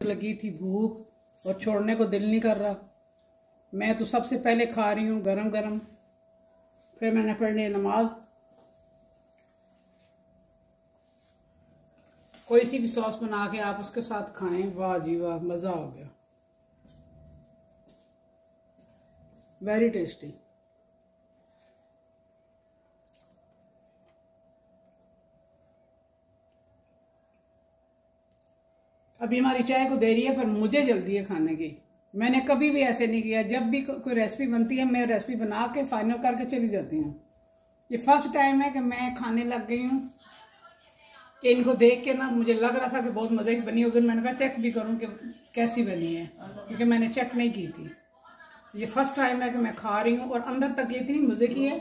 लगी थी भूख और छोड़ने को दिल नहीं कर रहा। मैं तो सबसे पहले खा रही हूँ गरम गरम। फिर मैंने पढ़नी नमाज़। कोई सी भी सॉस बना के आप उसके साथ खाएँ, वाह जी वाह, मज़ा हो गया। वेरी टेस्टी अभी हमारी चाय को देरी है, पर मुझे जल्दी है खाने की। मैंने कभी भी ऐसे नहीं किया। जब भी कोई रेसिपी बनती है, मैं रेसिपी बना के फाइनल करके चली जाती हूँ। ये फ़र्स्ट टाइम है कि मैं खाने लग गई हूँ। कि इनको देख के ना मुझे लग रहा था कि बहुत मज़े की बनी होगी मैंने कहा चेक भी करूँ कि कैसी बनी है, क्योंकि मैंने चेक नहीं की थी। ये फ़र्स्ट टाइम है कि मैं खा रही हूँ, और अंदर तक ये इतनी मज़े की है।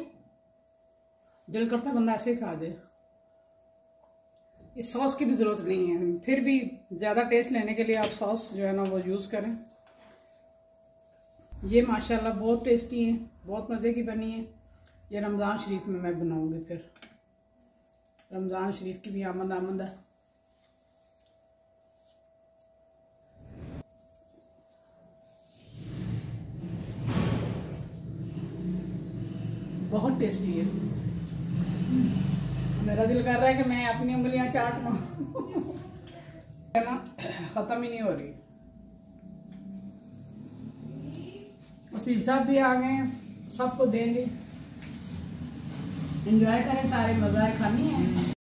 दिल करता बंदा ऐसे ही खा जाए इस सॉस की भी ज़रूरत नहीं है। फिर भी ज़्यादा टेस्ट लेने के लिए आप सॉस जो है ना वो यूज़ करें। ये माशाल्लाह बहुत टेस्टी है, बहुत मज़े की बनी है। ये रमज़ान शरीफ में मैं बनाऊँगी फिर। रमज़ान शरीफ की भी आमद आमद है। बहुत टेस्टी है। मेरा दिल कर रहा है कि मैं अपनी उंगलियाँ चाट लूँ ना? ख़त्म ही नहीं हो रही। वसीम साहब भी आ गए सबको देंगे। इंजॉय करें सारे, मज़ा खानी है।